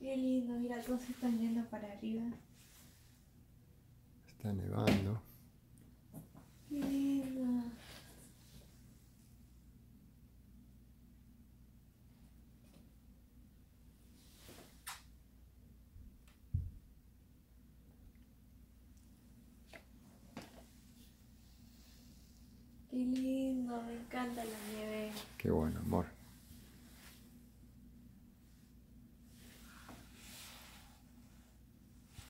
Qué lindo, mira cómo se están yendo para arriba. Está nevando. Qué lindo. Qué lindo, me encanta la nieve. Qué bueno, amor.